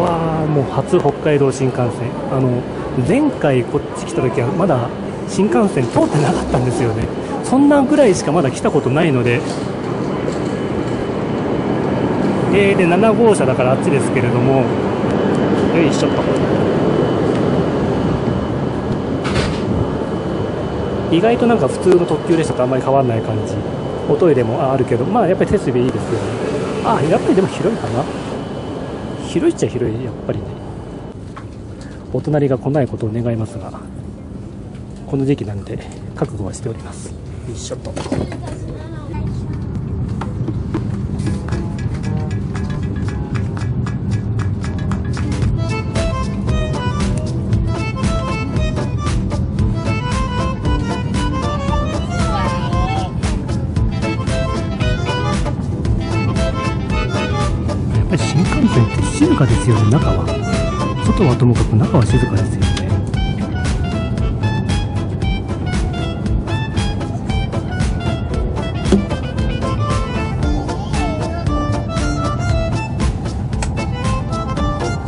わあもう初北海道新幹線。あの前回こっち来た時はまだ新幹線通ってなかったんですよね。そんなぐらいしかまだ来たことないので。えー、で7号車だからあっちですけれども。よいしょっと。意外となんか普通の特急列車とあんまり変わらない感じ。おトイレもあるけど。まあやっぱり設備いいですよね。あやっぱりでも広いかな。広いっちゃ広いやっぱりね。お隣が来ないことを願いますがこの時期なんで覚悟はしております。よいしょっと。かですよね。中は。外はともかく中は静かですよね。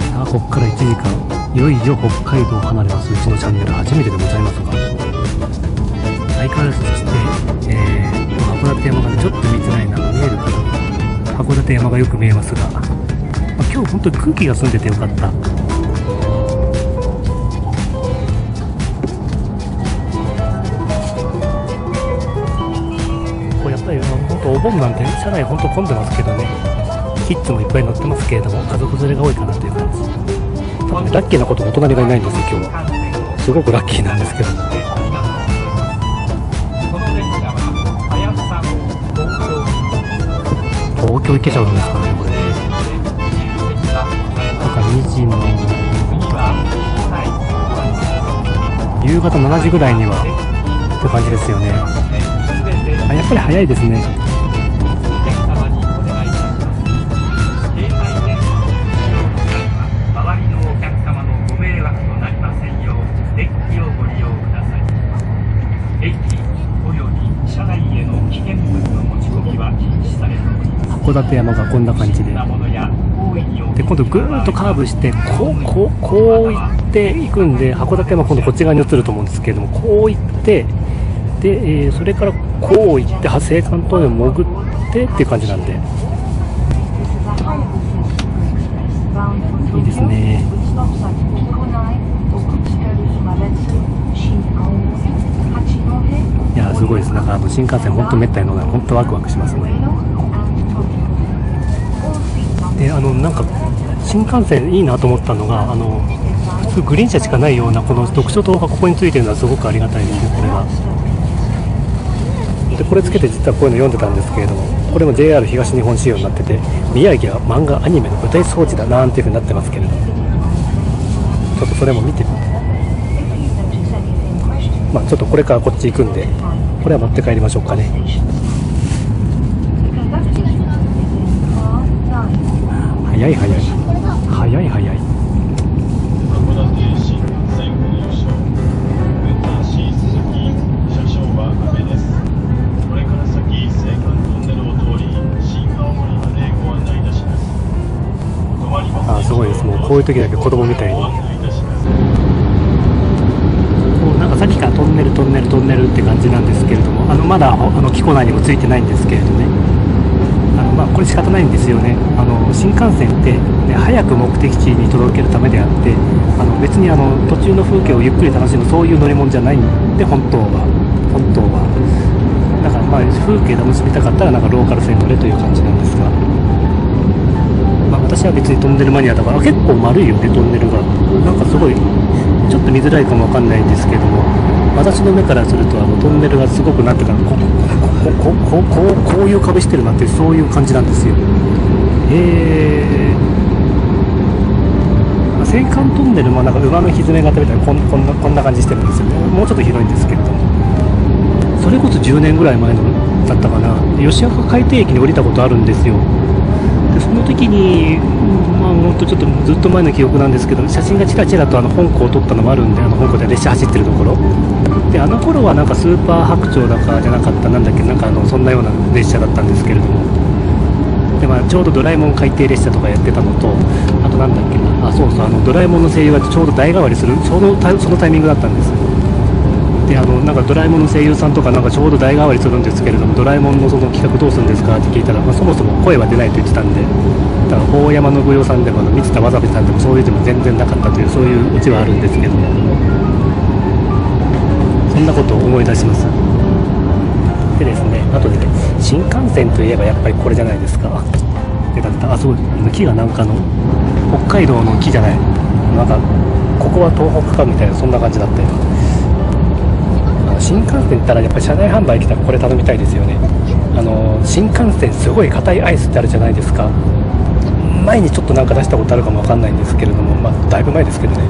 さあここから1時間。いよいよ北海道を離れます。うちのチャンネル初めてでございますが。相変わらずそして、えー、函館山がちょっと見づらいな見えるかな函館山がよく見えますが、今日本当に空気が澄んでてよかった。こうやっぱり本当お盆なんて車内本当混んでますけどね。キッズもいっぱい乗ってますけれども家族連れが多いかなという感じ。ただねラッキーなことお隣がいないんですよ今日は。すごくラッキーなんですけど東京行けちゃうんですかね。時の夕方7時ぐらいにはって感じですよね。あやっぱり早いですね。函館山がこんな感じでで今度ぐーっとカーブしてこうこうこう行っていくんで函館山今度こっち側に移ると思うんですけれどもこう行ってで、えーそれからこう行って発生関東に潜ってっていう感じなんで。いいですね。いやすごいです。なんかあの新幹線本当めったに乗るの本当ワクワクしますね。であのなんか新幹線いいなと思ったのがあの普通グリーン車しかないようなこの読書灯がここについてるのはすごくありがたいですねこれが。でこれつけて実はこういうの読んでたんですけれどもこれも JR 東日本仕様になってて宮城は漫画アニメの舞台装置だなんていう風になってますけれども。ちょっとそれも見てみて。まあちょっとこれからこっち行くんでこれは持って帰りましょうかね。早い早い。早い早い。あーすごいです。もうこういう時だけ子供みたいに。なんかさっきからトンネルトンネルトンネルって感じなんですけれどもあのまだあの機構内にもついてないんですけれどね。あのまあこれ仕方ないんですよね新幹線って、ね、早く目的地に届けるためであってあの別にあの途中の風景をゆっくり楽しむそういう乗り物じゃないんで本当は。本当は。だからまあ風景楽しみたかったらなんかローカル線乗れという感じなんですが。まあ、私は別にトンネルマニアだから結構丸いよねトンネルが。なんかすごいちょっと見づらいかもわかんないんですけども。私の目からするとあのトンネルがすごくなんていうかこここここここういう壁してるなってそういう感じなんですよ。へえ青函トンネルもなんか馬のひづめ型みたいなこんこんなこんな感じしてるんですよね。もうちょっと広いんですけれども。それこそ10年ぐらい前のだったかな。吉岡海底駅に降りたことあるんですよ。でその時に、まあ本当ちょっとずっと前の記憶なんですけど写真がちらちらとあの本校を撮ったのもあるんであの本校で列車走ってるところ。であの頃はなんかスーパー白鳥だかじゃなかったなんだっけなんかあのそんなような列車だったんですけれども。で、まあ、ちょうどドラえもん海底列車とかやってたのとあとなんだっけな。あそうそうあのドラえもんの声優がちょうど代替わりするちょうどそのタイミングだったんです。であのなんかドラえもんの声優さんとかなんかちょうど代替わりするんですけれどもドラえもんのその企画どうするんですかって聞いたら、まあ、そもそも声は出ないと言ってたんでだから大山信代さんでもあの三田わさびさんでもそういうでも全然なかったというそういうオチはあるんですけども。そんなことを思い出します。でですねあとでね新幹線といえばやっぱりこれじゃないですか。でだってあそう木がなんかの北海道の木じゃない。なんかここは東北かみたいなそんな感じだったよ。新幹線ったらやっぱり車内販売来たらこれ頼みたいですよね。あの新幹線すごい硬いアイスってあるじゃないですか。前にちょっとなんか出したことあるかもわかんないんですけれどもまあだいぶ前ですけどね。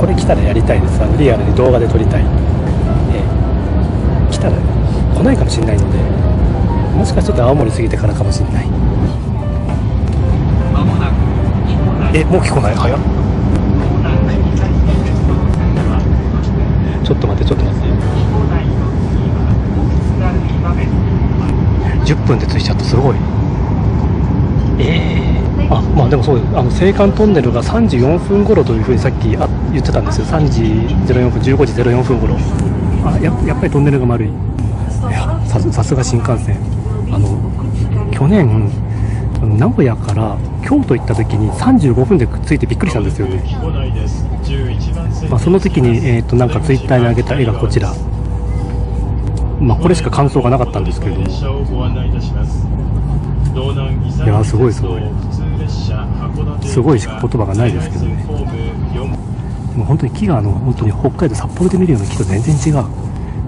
これ来たらやりたいです。あのリアルに動画で撮りたい、ええ。来たら来ないかもしれないのでもしかしたら青森過ぎてからかもしれない。えもう来ない？早っ。ちょっと待ってちょっと待って。木古内の次は津軽今別10分で着いちゃった。すごい。ええあまあでもそうあの青函トンネルが34分頃というふうにさっきあ言ってたんですよ。3時04分15時04分頃。あややっぱりトンネルが丸いささすが新幹線。あの去年名古屋から京都行った時に35分でくっついてびっくりしたんですよね。まあ、その時に、えー、となんかツイッターに上げた絵がこちら、まあ、これしか感想がなかったんですけれども。いやすごいすごいすごいしか言葉がないですけどね。でも本当に木があの本当に北海道札幌で見るような木と全然違う。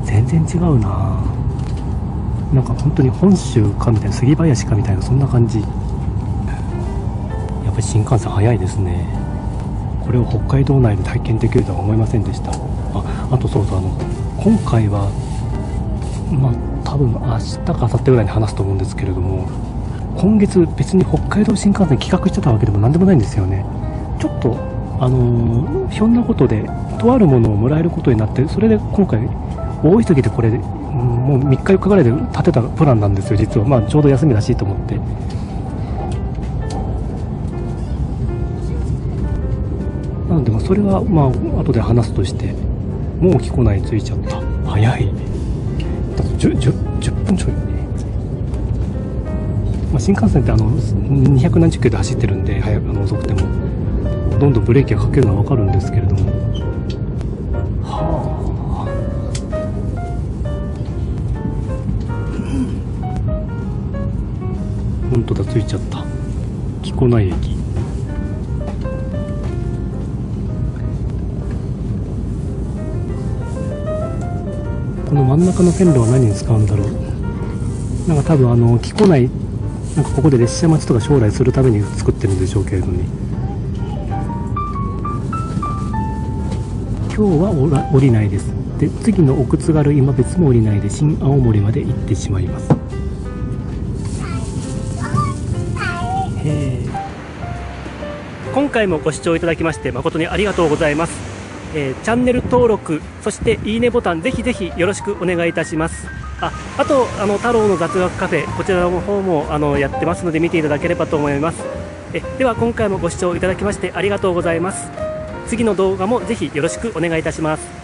全然違うななんか本当に本州かみたいな杉林かみたいなそんな感じ。やっぱり新幹線早いですね。これを北海道内で体験できるとは思いませんでした。ああとそうそうあの今回はまあ多分明日か明後日ぐらいに話すと思うんですけれども今月別に北海道新幹線企画してたわけでも何でもないんですよね。ちょっとあのひょんなことでとあるものをもらえることになってそれで今回大急ぎでこれもう3日4日ぐらいで立てたプランなんですよ実は。まあちょうど休みらしいと思って。なのでまあそれはまあ後で話すとしてもう木古内に着いちゃった。早いだって 10, 10, 10分ちょいまあ、新幹線ってあの200何十キロで走ってるんで早くあの遅くても。どんどんブレーキがかけるのは分かるんですけれども。あ本当だ着いちゃった。木古内駅。この真ん中の線路は何に使うんだろう？なんか多分あの木古内なんかここで列車待ちとか将来するために作ってるんでしょうけれどね。今日はおら降りないです。で次の奥津軽今別も降りないで新青森まで行ってしまいます。回もご視聴いただきまして誠にありがとうございます、えーチャンネル登録そしていいねボタンぜひぜひよろしくお願いいたします。ああとあの太郎の雑学カフェこちらの方もあのやってますので見ていただければと思います。えでは今回もご視聴いただきましてありがとうございます。次の動画もぜひよろしくお願いいたします。